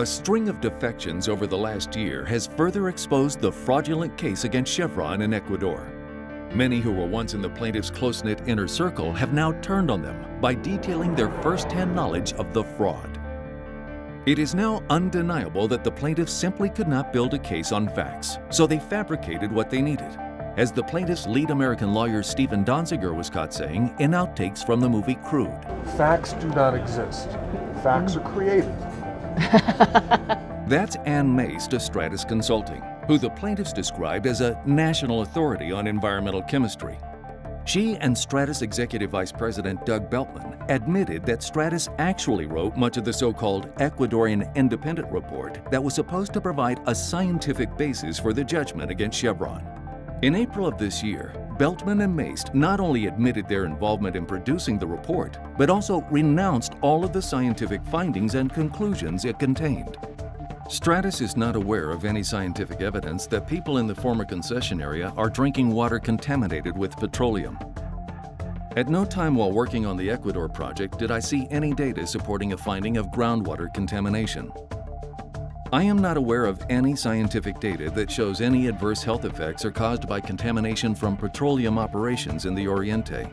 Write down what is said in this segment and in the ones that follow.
A string of defections over the last year has further exposed the fraudulent case against Chevron in Ecuador. Many who were once in the plaintiff's close-knit inner circle have now turned on them by detailing their first-hand knowledge of the fraud. It is now undeniable that the plaintiffs simply could not build a case on facts, so they fabricated what they needed. As the plaintiff's lead American lawyer Steven Donziger was caught saying in outtakes from the movie Crude. Facts do not exist. Facts are created. That's Ann Maest of Stratus Consulting, who the plaintiffs described as a national authority on environmental chemistry. She and Stratus Executive Vice President Doug Beltman admitted that Stratus actually wrote much of the so-called Ecuadorian Independent Report that was supposed to provide a scientific basis for the judgment against Chevron. In April of this year, Beltman and Maest not only admitted their involvement in producing the report, but also renounced all of the scientific findings and conclusions it contained. Stratus is not aware of any scientific evidence that people in the former concession area are drinking water contaminated with petroleum. At no time while working on the Ecuador project did I see any data supporting a finding of groundwater contamination. I am not aware of any scientific data that shows any adverse health effects are caused by contamination from petroleum operations in the Oriente.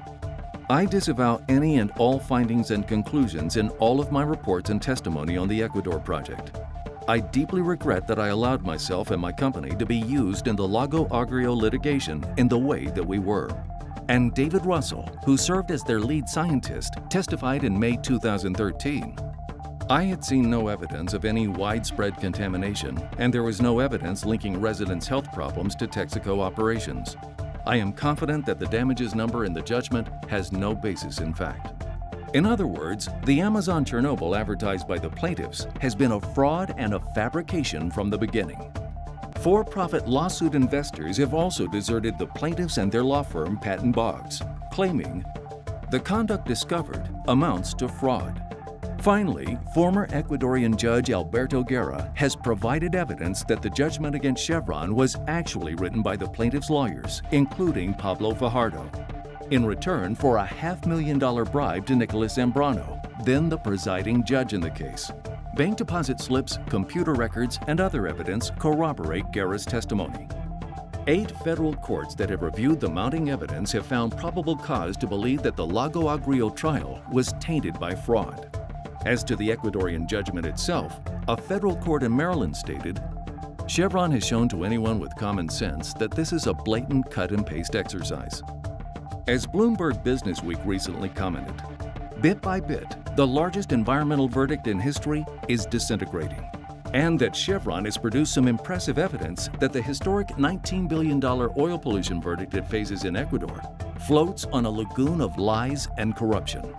I disavow any and all findings and conclusions in all of my reports and testimony on the Ecuador project. I deeply regret that I allowed myself and my company to be used in the Lago Agrio litigation in the way that we were. And David Russell, who served as their lead scientist, testified in May 2013 I had seen no evidence of any widespread contamination, and there was no evidence linking residents' health problems to Texaco operations. I am confident that the damages number in the judgment has no basis in fact. In other words, the Amazon Chernobyl advertised by the plaintiffs has been a fraud and a fabrication from the beginning. For-profit lawsuit investors have also deserted the plaintiffs and their law firm Patton Boggs, claiming the conduct discovered amounts to fraud. Finally, former Ecuadorian Judge Alberto Guerra has provided evidence that the judgment against Chevron was actually written by the plaintiff's lawyers, including Pablo Fajardo, in return for a half million dollar bribe to Nicholas Zambrano, then the presiding judge in the case. Bank deposit slips, computer records, and other evidence corroborate Guerra's testimony. Eight federal courts that have reviewed the mounting evidence have found probable cause to believe that the Lago Agrio trial was tainted by fraud. As to the Ecuadorian judgment itself, a federal court in Maryland stated, Chevron has shown to anyone with common sense that this is a blatant cut and paste exercise. As Bloomberg Businessweek recently commented, bit by bit, the largest environmental verdict in history is disintegrating. And that Chevron has produced some impressive evidence that the historic $19 billion oil pollution verdict it faces in Ecuador floats on a lagoon of lies and corruption.